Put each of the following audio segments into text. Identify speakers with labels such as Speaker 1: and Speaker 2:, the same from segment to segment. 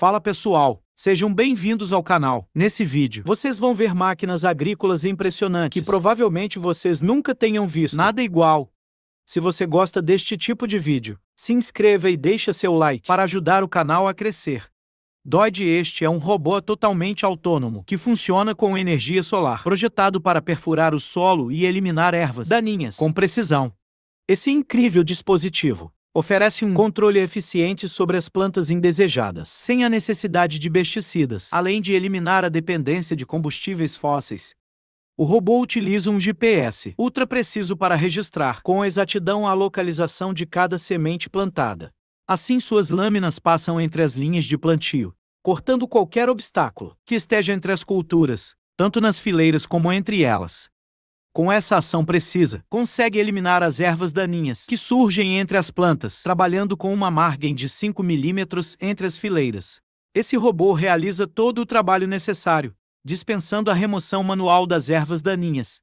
Speaker 1: Fala pessoal, sejam bem-vindos ao canal. Nesse vídeo, vocês vão ver máquinas agrícolas impressionantes que provavelmente vocês nunca tenham visto. Nada igual. Se você gosta deste tipo de vídeo, se inscreva e deixa seu like para ajudar o canal a crescer. Doid este é um robô totalmente autônomo que funciona com energia solar, projetado para perfurar o solo e eliminar ervas daninhas com precisão. Esse incrível dispositivo oferece um controle eficiente sobre as plantas indesejadas, sem a necessidade de pesticidas, além de eliminar a dependência de combustíveis fósseis. O robô utiliza um GPS ultra preciso para registrar com exatidão a localização de cada semente plantada. Assim, suas lâminas passam entre as linhas de plantio, cortando qualquer obstáculo que esteja entre as culturas, tanto nas fileiras como entre elas. Com essa ação precisa, consegue eliminar as ervas daninhas que surgem entre as plantas, trabalhando com uma margem de 5 milímetros entre as fileiras. Esse robô realiza todo o trabalho necessário, dispensando a remoção manual das ervas daninhas.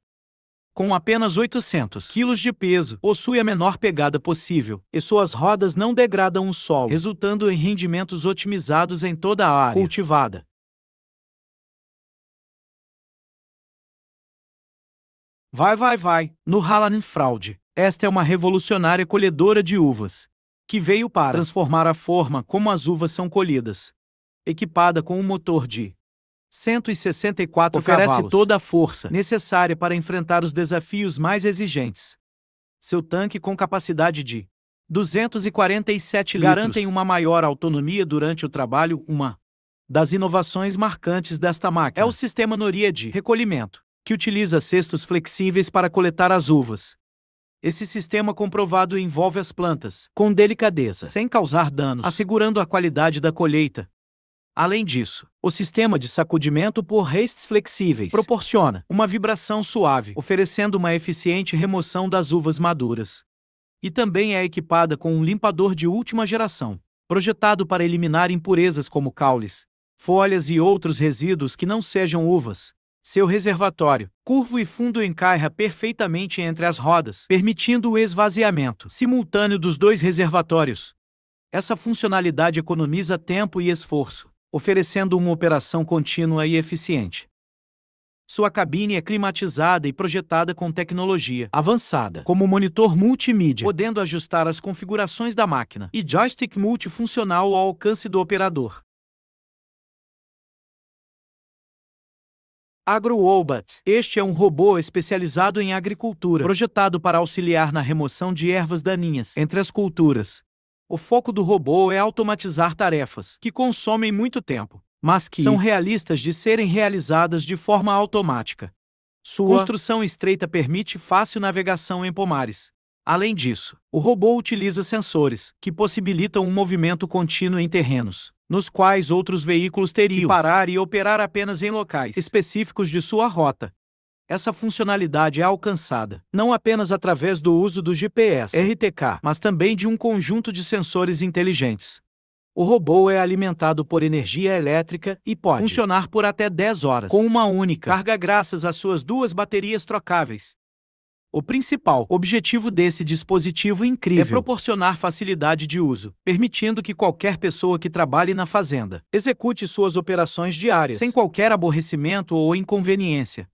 Speaker 1: Com apenas 800 kg de peso, possui a menor pegada possível, e suas rodas não degradam o solo, resultando em rendimentos otimizados em toda a área cultivada. Vai, vai, vai, no Hallan Fraude. Esta é uma revolucionária colhedora de uvas, que veio para transformar a forma como as uvas são colhidas. Equipada com um motor de 164 oferece cavalos. toda a força necessária para enfrentar os desafios mais exigentes. Seu tanque com capacidade de 247 litros garantem uma maior autonomia durante o trabalho. Uma das inovações marcantes desta máquina é o sistema Noria de recolhimento que utiliza cestos flexíveis para coletar as uvas. Esse sistema comprovado envolve as plantas com delicadeza, sem causar danos, assegurando a qualidade da colheita. Além disso, o sistema de sacudimento por restes flexíveis proporciona uma vibração suave, oferecendo uma eficiente remoção das uvas maduras. E também é equipada com um limpador de última geração, projetado para eliminar impurezas como caules, folhas e outros resíduos que não sejam uvas. Seu reservatório, curvo e fundo, encaixa perfeitamente entre as rodas, permitindo o esvaziamento simultâneo dos dois reservatórios. Essa funcionalidade economiza tempo e esforço, oferecendo uma operação contínua e eficiente. Sua cabine é climatizada e projetada com tecnologia avançada, como monitor multimídia, podendo ajustar as configurações da máquina, e joystick multifuncional ao alcance do operador. AgroWobat. Este é um robô especializado em agricultura, projetado para auxiliar na remoção de ervas daninhas entre as culturas. O foco do robô é automatizar tarefas que consomem muito tempo, mas que são realistas de serem realizadas de forma automática. Sua construção estreita permite fácil navegação em pomares. Além disso, o robô utiliza sensores que possibilitam um movimento contínuo em terrenos nos quais outros veículos teriam que parar e operar apenas em locais específicos de sua rota. Essa funcionalidade é alcançada não apenas através do uso do GPS RTK, mas também de um conjunto de sensores inteligentes. O robô é alimentado por energia elétrica e pode funcionar por até 10 horas com uma única carga graças às suas duas baterias trocáveis. O principal objetivo desse dispositivo incrível é proporcionar facilidade de uso, permitindo que qualquer pessoa que trabalhe na fazenda execute suas operações diárias sem qualquer aborrecimento ou inconveniência.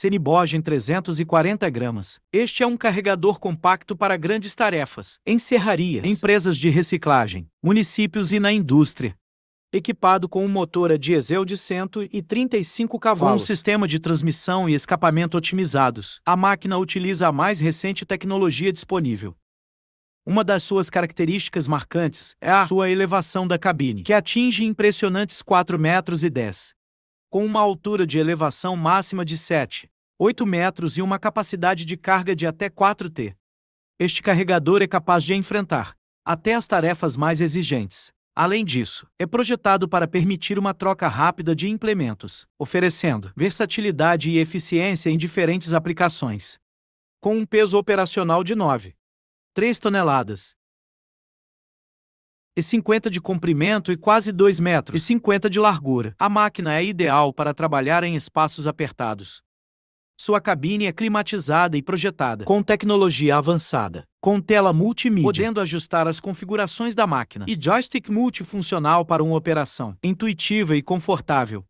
Speaker 1: Cenibogen 340 gramas. Este é um carregador compacto para grandes tarefas, em serrarias, empresas de reciclagem, municípios e na indústria. Equipado com um motor a diesel de 135 cavalos, com um sistema de transmissão e escapamento otimizados, a máquina utiliza a mais recente tecnologia disponível. Uma das suas características marcantes é a sua elevação da cabine, que atinge impressionantes 4 metros e 10 com uma altura de elevação máxima de 7, 8 metros e uma capacidade de carga de até 4 T. Este carregador é capaz de enfrentar até as tarefas mais exigentes. Além disso, é projetado para permitir uma troca rápida de implementos, oferecendo versatilidade e eficiência em diferentes aplicações. Com um peso operacional de 9, 3 toneladas, e 50 de comprimento e quase 2 metros e 50 de largura. A máquina é ideal para trabalhar em espaços apertados. Sua cabine é climatizada e projetada com tecnologia avançada, com tela multimídia, podendo ajustar as configurações da máquina e joystick multifuncional para uma operação intuitiva e confortável.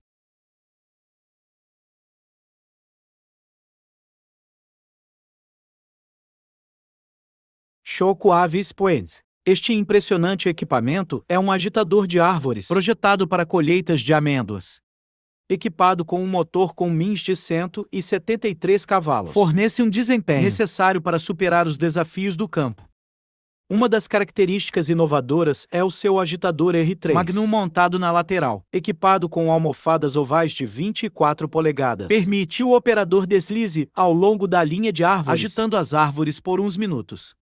Speaker 1: Choco Avis Point. Este impressionante equipamento é um agitador de árvores projetado para colheitas de amêndoas equipado com um motor com MINS de 173 cavalos, fornece um desempenho necessário para superar os desafios do campo. Uma das características inovadoras é o seu agitador R3 Magnum montado na lateral, equipado com almofadas ovais de 24 polegadas. Permite o operador deslize ao longo da linha de árvores, agitando as árvores por uns minutos.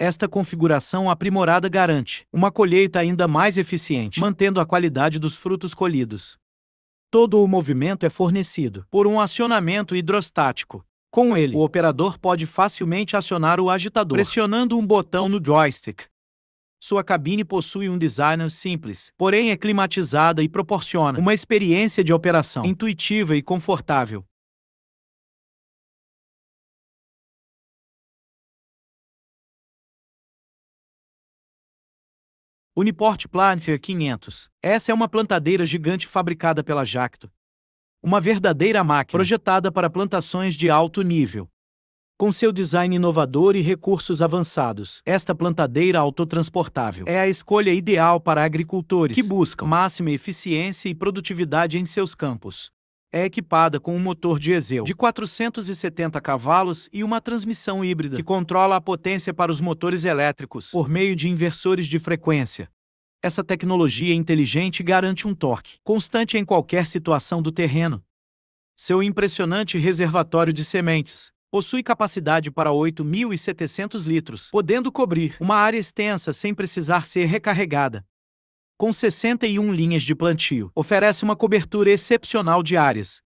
Speaker 1: Esta configuração aprimorada garante uma colheita ainda mais eficiente, mantendo a qualidade dos frutos colhidos. Todo o movimento é fornecido por um acionamento hidrostático. Com ele, o operador pode facilmente acionar o agitador pressionando um botão no joystick. Sua cabine possui um design simples, porém é climatizada e proporciona uma experiência de operação intuitiva e confortável. Uniport Planter 500. Essa é uma plantadeira gigante fabricada pela Jacto. Uma verdadeira máquina projetada para plantações de alto nível. Com seu design inovador e recursos avançados, esta plantadeira autotransportável é a escolha ideal para agricultores que buscam máxima eficiência e produtividade em seus campos. É equipada com um motor diesel de 470 cavalos e uma transmissão híbrida que controla a potência para os motores elétricos por meio de inversores de frequência. Essa tecnologia inteligente garante um torque constante em qualquer situação do terreno. Seu impressionante reservatório de sementes possui capacidade para 8.700 litros, podendo cobrir uma área extensa sem precisar ser recarregada com 61 linhas de plantio, oferece uma cobertura excepcional de áreas.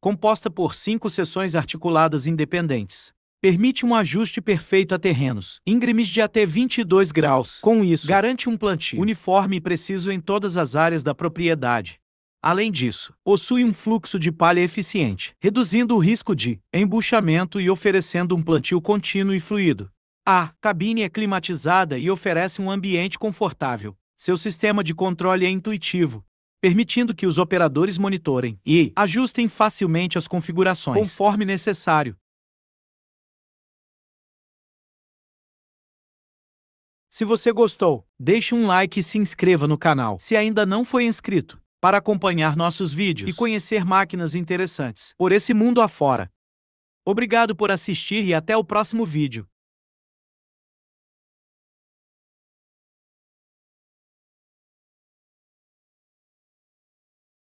Speaker 1: Composta por cinco seções articuladas independentes, permite um ajuste perfeito a terrenos íngremes de até 22 graus. Com isso, garante um plantio uniforme e preciso em todas as áreas da propriedade. Além disso, possui um fluxo de palha eficiente, reduzindo o risco de embuchamento e oferecendo um plantio contínuo e fluido. A cabine é climatizada e oferece um ambiente confortável, seu sistema de controle é intuitivo, permitindo que os operadores monitorem e ajustem facilmente as configurações conforme necessário. Se você gostou, deixe um like e se inscreva no canal se ainda não foi inscrito, para acompanhar nossos vídeos e conhecer máquinas interessantes por esse mundo afora. Obrigado por assistir e até o próximo vídeo.